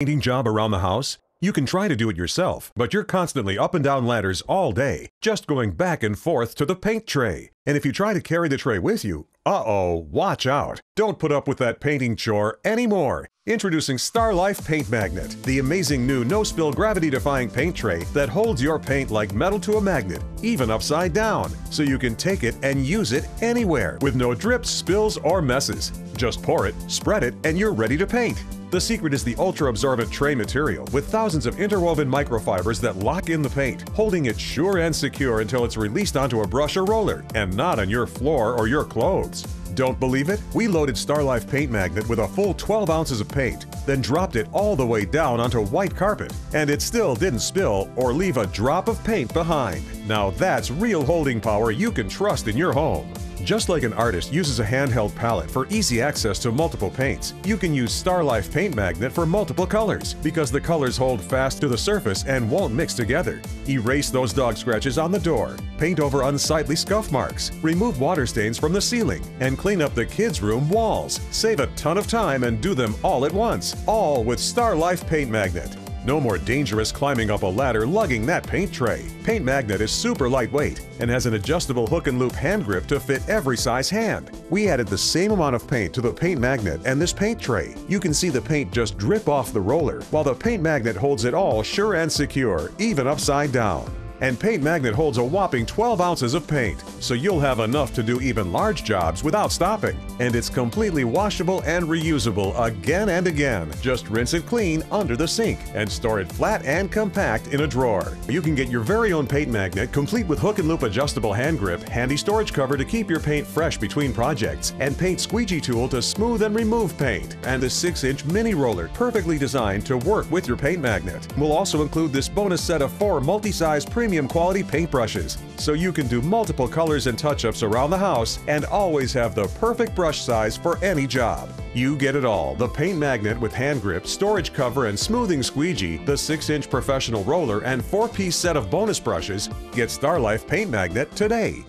painting job around the house? You can try to do it yourself, but you're constantly up and down ladders all day, just going back and forth to the paint tray. And if you try to carry the tray with you, uh-oh, watch out. Don't put up with that painting chore anymore. Introducing Starlyf Paint Magnet, the amazing new no-spill gravity-defying paint tray that holds your paint like metal to a magnet, even upside down, so you can take it and use it anywhere with no drips, spills, or messes. Just pour it, spread it, and you're ready to paint. The secret is the ultra-absorbent tray material with thousands of interwoven microfibers that lock in the paint, holding it sure and secure until it's released onto a brush or roller, and not on your floor or your clothes. Don't believe it? We loaded Starlyf Paint Magnet with a full 12 ounces of paint, then dropped it all the way down onto white carpet, and it still didn't spill or leave a drop of paint behind. Now that's real holding power you can trust in your home. Just like an artist uses a handheld palette for easy access to multiple paints, you can use Starlyf Paint Magnet for multiple colors because the colors hold fast to the surface and won't mix together. Erase those dog scratches on the door, paint over unsightly scuff marks, remove water stains from the ceiling, and clean up the kids' room walls. Save a ton of time and do them all at once, all with Starlyf Paint Magnet. No more dangerous climbing up a ladder lugging that paint tray. Paint Magnet is super lightweight and has an adjustable hook and loop hand grip to fit every size hand. We added the same amount of paint to the Paint Magnet and this paint tray. You can see the paint just drip off the roller, while the Paint Magnet holds it all sure and secure, even upside down. And Paint Magnet holds a whopping 12 ounces of paint, so you'll have enough to do even large jobs without stopping. And it's completely washable and reusable again and again. Just rinse it clean under the sink and store it flat and compact in a drawer. You can get your very own Paint Magnet complete with hook and loop adjustable hand grip, handy storage cover to keep your paint fresh between projects, and paint squeegee tool to smooth and remove paint, and a 6-inch mini roller perfectly designed to work with your Paint Magnet. We'll also include this bonus set of four multi-size premium premium quality paintbrushes, so you can do multiple colors and touch-ups around the house and always have the perfect brush size for any job. You get it all, the paint magnet with hand grip, storage cover, and smoothing squeegee, the 6-inch professional roller, and 4-piece set of bonus brushes. Get Starlyf Paint Magnet today.